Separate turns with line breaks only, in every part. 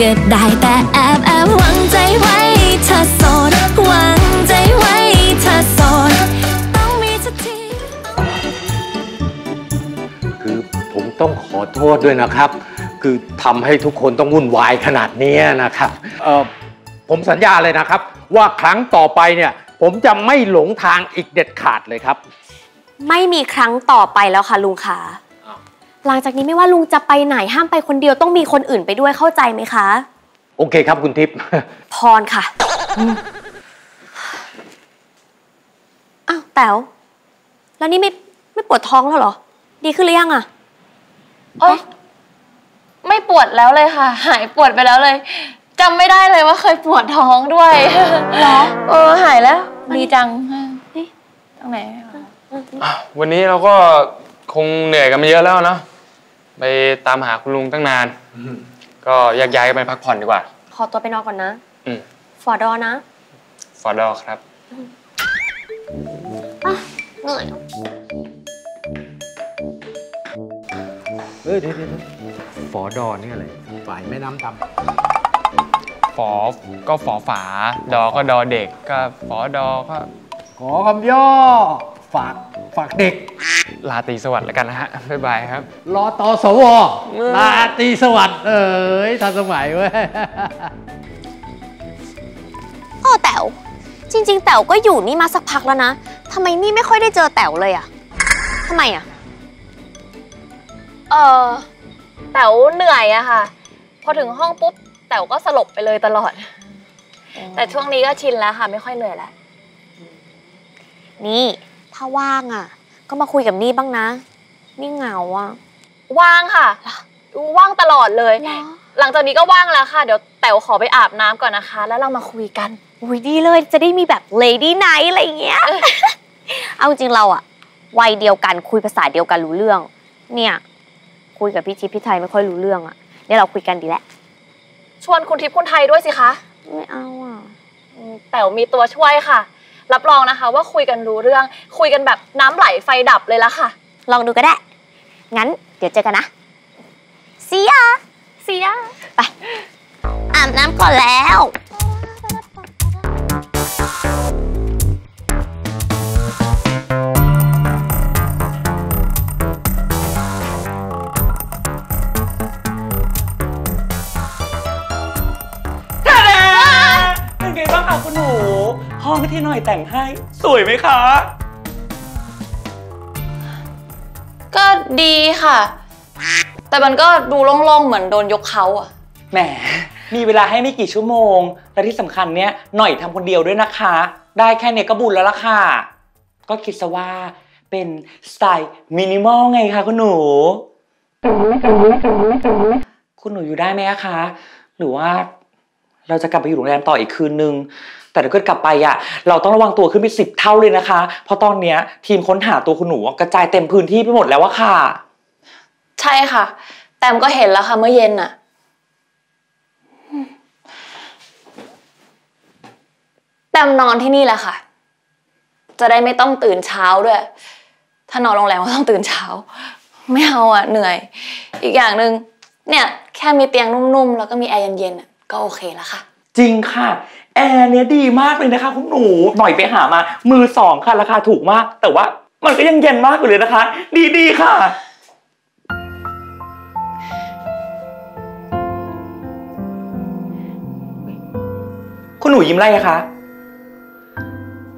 ก็ได้แต่แอบแอบหวังใจไว้เธอโสดหวังใจไว้เธอโสดต้องมีสักที
คือผมต้องขอโทษด้วยนะครับ คือทำให้ทุกคนต้องวุ่นวายขนาดนี้นะครับเออผมสัญญาเลยนะครับ ว่าครั้งต่อไปเนี่ย ผมจะไม่หลงทางอีกเด็ดขาดเลยครับ
ไม่มีครั้งต่อไปแล้วค่ะลุงขา หลังจากนี้ไม่ว่าลุงจะไปไหนห้ามไปคนเดียวต้องมีคนอื่นไปด้วยเข้าใจไหมคะ
โอเคครับคุณทิพย์
พรค่ะอ้าวแต๋วแล้วนี่ไม่ไม่ปวดท้องแล้วเหรอ ดีขึ้นหรือยังอะ
โอ๊ยไม่ปวดแล้วเลยค่ะ หายปวดไปแล้วเลยจำไม่ได้เลยว่าเคยปวดท้องด้วย
เหรอ
เออหายแล้ว ดีจังนี่ตรงไหน
วันนี้เราก็คงเหนื่อยกันมาเยอะแล้วเนาะ ไปตามหาคุณลุงตั้งนาน ก็แยกย้ายกันไปพักผ่อนดีกว่า
ขอตัวไปนอนก่อนนะ
อืม
ฟอร์ดอนะ
ฟอร์ดอครับ
เหนื่อย
เออเดี๋ยวเดี๋ยวฝอดอนี่อะไรฝ่ายแม่น้ำด
ฝอก็ฝอฝา ดอก็ดอเด็ก ก็ฝอดอก็ำ
ขอคำย่อ ฝากฝากเด็ก
ลาตรีสวัสดิ์แล้วกันนะฮะ บ๊ายบายครับ
รอตอสวลาตรีสวัสดิ์เอ้ยทันสมัยเว้ย
อ้อแต๋วจริง ๆ แต๋วก็อยู่นี่มาสักพักแล้วนะทำไมนี่ไม่ค่อยได้เจอแต๋วเลยอะทำไมอะ
เออแต๋วเหนื่อยอะค่ะ พอถึงห้องปุ๊บแต๋วก็สลบไปเลยตลอด แต่ช่วงนี้ก็ชินแล้วค่ะ ไม่ค่อยเหนื่อยแล้ว
นี่ ถ้าว่างอะก็มาคุยกับนี่บ้างนะ นี่เหงาอะ
ว่างค่ะ ว่างตลอดเลย
เหรอ
หลังจากนี้ก็ว่างแล้วค่ะ เดี๋ยวแต๋วขอไปอาบน้ำก่อนนะคะ แล้วเรามาคุยกัน
อุ้ยดีเลย จะได้มีแบบ lady night อะไรอย่างเงี้ย เอาจริงเราอะวัยเดียวกันคุยภาษาเดียวกันรู้เรื่อง เนี่ย คุยกับพี่ทิพย์พี่ไทยไม่ค่อยรู้เรื่องอะเนี่ยเราคุยกันดีแหละ
ชวนคุณทิพย์คุณไทยด้วยสิคะ
ไม่เอาอะ
อืมแต๋วมีตัวช่วยค่ะ รับรองนะคะ ว่าคุยกันรู้เรื่อง คุยกันแบบน้ำไหลไฟดับเลยละค่ะ
ลองดูก็ได้ งั้นเดี๋ยวเจอกันนะเสีย
เสีย
ไปอาบน้ำก่อนแล้ว
ที่หน่อยแต่งให้ สวยไหมคะ
ก็ดีค่ะ แต่มันก็ดูโล่งๆ เหมือนโดนยกเขาอะ
แหม มีเวลาให้ไม่กี่ชั่วโมง และที่สำคัญเนี่ยหน่อยทำคนเดียวด้วยนะคะ ได้แค่เนี้ยก็บุญแล้วล่ะค่ะ ก็คิดซะว่าเป็นสไตล์มินิมอลไงคะคุณหนู คุณหนูอยู่ได้ไหมอะคะ หรือว่าเราจะกลับไปอยู่โรงแรมต่ออีกคืนนึง แต่ถ้าเกิดกลับไปอะเราต้องระวังตัวขึ้นไปสิบเท่าเลยนะคะ เพราะตอนเนี้ยทีมค้นหาตัวคุณหนูอะกระจายเต็มพื้นที่ไปหมดแล้วอะค่ะ
ใช่ค่ะ แต้มก็เห็นแล้วค่ะเมื่อเย็นอะแต้มนอนที่นี่แหละค่ะ จะได้ไม่ต้องตื่นเช้าด้วย ถ้านอนโรงแรมก็ต้องตื่นเช้า ไม่เอาอะเหนื่อย อีกอย่างหนึ่งเนี่ย แค่มีเตียงนุ่มๆ แล้วก็มีแอร์เย็นๆอะก็โอเคแล้วค่ะ
จริงค่ะ แอร์เนี้ยดีมากเลยนะคะคุณหนูหน่อยไปหามา มือสองค่ะราคาถูกมาก แต่ว่ามันก็ยังเย็นมากอยู่เลยนะคะดีดีๆค่ะ คุณหนูยิ้มอะไรอะคะ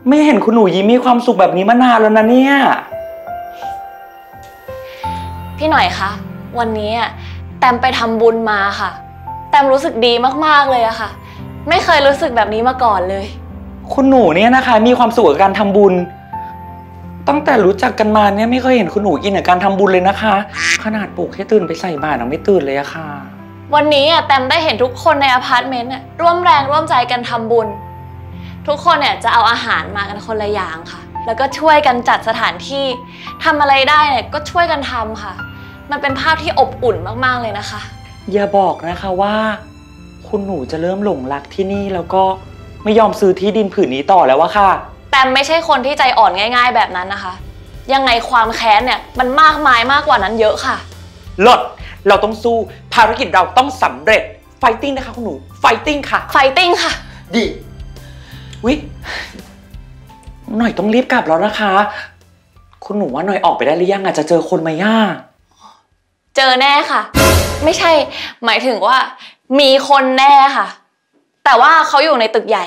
ไม่เห็นคุณหนูยิ้มมีความสุขแบบนี้มานานแล้วนะเนี่ย
พี่หน่อยคะ วันนี้อะแตมไปทำบุญมาค่ะ แตมรู้สึกดีมากๆเลยอะค่ะ ไม่เคยรู้สึกแบบนี้มาก่อนเลย
คุณหนูเนี่ยนะคะ มีความสุขกับการทำบุญ ตั้งแต่รู้จักกันมาเนี่ยไม่เคยเห็นคุณหนูอินกับการทำบุญเลยนะคะ ขนาดปลุกให้ตื่นไปใส่บาตรยังไม่ตื่นเลยอะค่ะ
วันนี้อะแตมได้เห็นทุกคนในอพาร์ตเมนต์อะร่วมแรงร่วมใจกันทำบุญ ทุกคนเนี่ยจะเอาอาหารมากันคนละอย่างค่ะ แล้วก็ช่วยกันจัดสถานที่ทำอะไรได้เนี่ยก็ช่วยกันทำค่ะ มันเป็นภาพที่อบอุ่นมากๆเลยนะคะ
อย่าบอกนะคะว่า คุณหนูจะเริ่มหลงรักที่นี่แล้วก็ไม่ยอมซื้อที่ดินผืนนี้ต่อแล้วอะค่ะ
แตมไม่ใช่คนที่ใจอ่อนง่าย ๆ แบบนั้นนะคะ ยังไงความแค้นเนี่ยมันมากมายมากกว่านั้นเยอะค่ะ
ลด เราต้องสู้ ภารกิจเราต้องสำเร็จ fighting นะคะคุณหนู fighting ค่ะ
fighting ค่ะ
ดีวิหน่อยต้องรีบกลับแล้วนะคะ คุณหนูว่าหน่อยออกไปได้หรือยังอาจจะเจอคนไหมย่า
เจอแน่ค่ะ ไม่ใช่ หมายถึงว่า มีคนแน่ค่ะ แต่ว่าเขาอยู่ในตึกใหญ่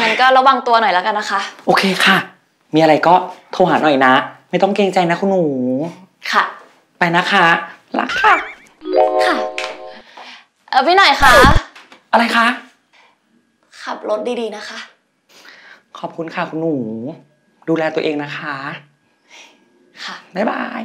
งั้นก็ระวังตัวหน่อยแล้วกันนะคะ
โอเคค่ะ มีอะไรก็โทรหาหน่อยนะ ไม่ต้องเกรงใจนะคุณหนู
ค่ะ
ไปนะคะรักค่ะ
ค่ะ เออพี่หน่อยคะ
อะไรคะ
ขับรถดีๆนะคะ
ขอบคุณค่ะคุณหนู ดูแลตัวเองนะคะ
ค่ะ
บ๊ายบาย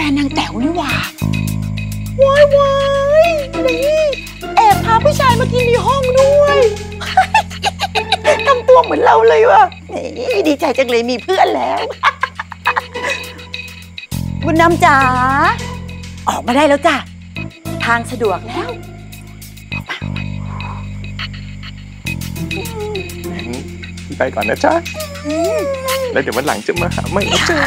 นี่มันแฟนนางแต๋วนี่หว่าว้ายว้ายนี่แอบพาผู้ชายมากินในห้องด้วยทำตัวเหมือนเราเลยว่ะนี่ดีใจจังเลยมีเพื่อนแล้ว บุญนำจ๋าออกมาได้แล้วจ้ะ ทางสะดวกแล้ว
ไปก่อนนะจ๊ะ แล้วเดี๋ยววันหลังจะมาหาใหม่นะจ๊ะ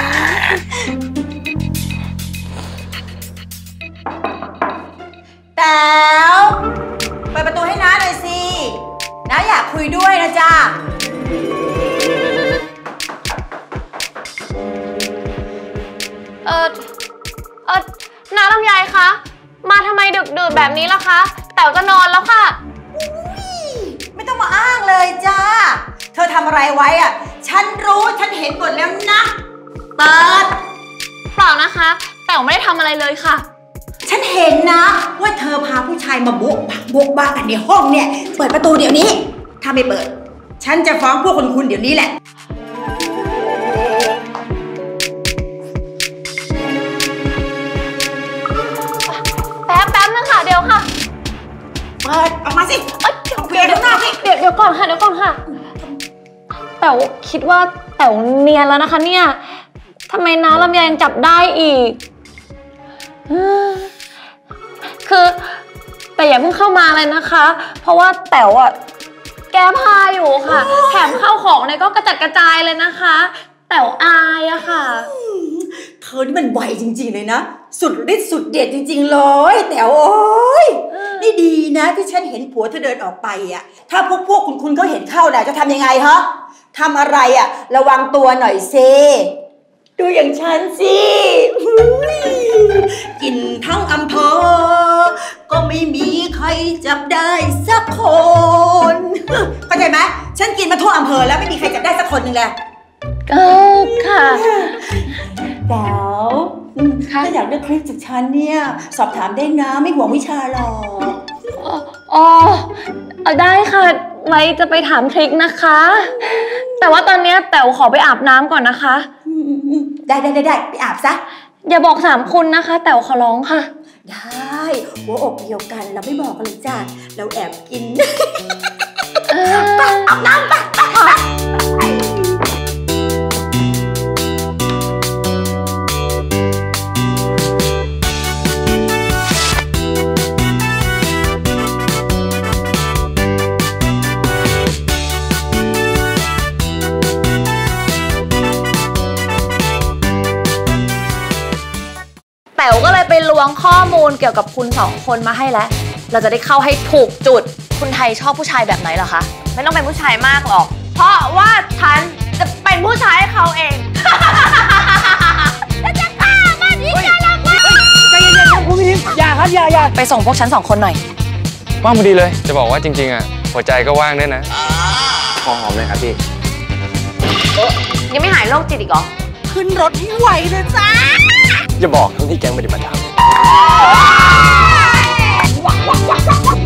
น
แบบนี้ล่ะคะ แต๋วจะนอนแล้วค่ะ
ไม่ต้องมาอ้างเลยจ้า เธอทำอะไรไว้อะฉันรู้ฉันเห็นหมดแล้วนะ เปิด
เปล่านะคะ แต๋วไม่ได้ทำอะไรเลยค่ะ
ฉันเห็นนะ ว่าเธอพาผู้ชายมาโบกบักโบกบักกันในห้องเนี่ย เปิดประตูเดี๋ยวนี้ ถ้าไม่เปิด ฉันจะฟ้องพวกคุณคุณเดี๋ยวนี้แหละ
เปิ
ดออกมาสิ
เอ้ย
เอาเคลียร์ข้างหน้าสิ
เดี๋ยวเดี๋ยวก่อนค่ะเดี๋ยวก่อนค่ะ แต๋วคิดว่าแต๋วเนียนแล้วนะคะเนี่ยทำไมน้าลำไยยังจับได้อีกเออคือแต่อย่าเพิ่งเข้ามาเลยนะคะ เพราะว่าแต๋วอะแก้ผ้าอยู่ค่ะ แถมข้าวของเนี่ยก็กระจัดกระจายเลยนะคะ แต๋วอายอะค่ะ
เธอนี่มันไวจริง ๆ เลยนะ สุดฤทธิ์สุดเด็ดจริง ๆ เลย แต่โอ้ยนี่ดี นะที่ฉันเห็นผัวเธอเดินออกไปอะ ถ้าพวกพวกคุณคุณเขาเห็นเข้าน่ะจะทำยังไงฮะทำอะไรอะ ระวังตัวหน่อยเซดูอย่างฉันสิหุ้ยกินทั้งอำเภอ ก็ไม่มีใครจับได้สักคนเข้าใจไหมฉันกินมาทั่วอำเภอแล้วไม่มีใครจับได้สักคนหนึ่งเลย
เออค่ะ
แต๋ว ถ้าอยากได้คลิปจากฉันเนี่ย สอบถามได้นะไม่ห่วงวิชาหรอก
อ๋อเอาได้ค่ะไว้จะไปถามทริคนะคะ แต่ว่าตอนเนี้ยแต๋วขอไปอาบน้ำก่อนนะคะ
อืมๆๆได้ได้ได้ได้ไปอาบซะ
อย่าบอกสามคุณนะคะ แต๋วขอร้องค่ะ
ได้หัวอกเดียวกันเราไม่บอกกันเลยจ้ะเราแอบกินอาบน้ำไป
แต๋ วงข้อมูลเกี่ยวกับคุณสองคนมาให้แล้ว เราจะได้เข้าให้ถูกจุด คุณไทยชอบผู้ชายแบบไหนเหรอคะ
ไม่ต้องเป็นผู้ชายมากหรอก เพราะว่าฉันจะเป็นผู้ชายให้เขาเอง
ไปส่งพวกฉันสองคนหน่อย
ว่างพอดีเลย จะบอกว่าจริงๆอะหัวใจก็ว่างด้วยนะ
ขอหอมเลยครับพี่
ยังไม่หายโรคจิตอีกเหรอ
ขึ้นรถให้ไวเลยจ้า
อย่าบอกทั้งที่แกงไม่ได้มาทำ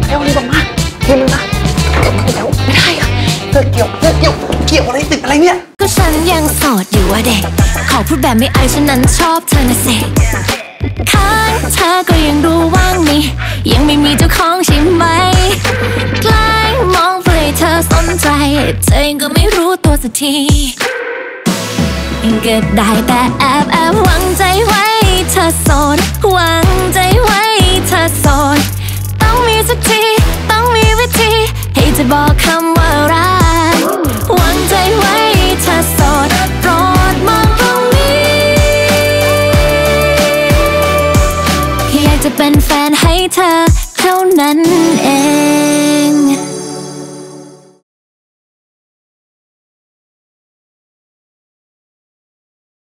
เร็วรีบออกมาเร็วๆนะไม่ได้ไม่ได้อะเธอเกี่ยวเธอเกี่ยวเกี่ยวอะไรติดอะไรเนี่ย
ก็ฉันยังโสดอยู่อะเด็ก ขอพูดแบบไม่อายฉันนั้นชอบเธอนะเสข้างเธอก็ยังรู้ว่างมียังไม่มีเจ้าของใช่ไหมใกล้มองไปเธอเองก็ไม่รู้ตัวสักที ก็ได้แต่แอบแอบหวังใจไว้เธอโสดหวังใจไว้เธอโสดต้องมีสักทีต้องมีวิธีให้จะบอกคำว่ารักหวังใจไว้เธอโสดโปรดมองตรงนี้อยากจะเป็นแฟนให้เธอเท่านั้น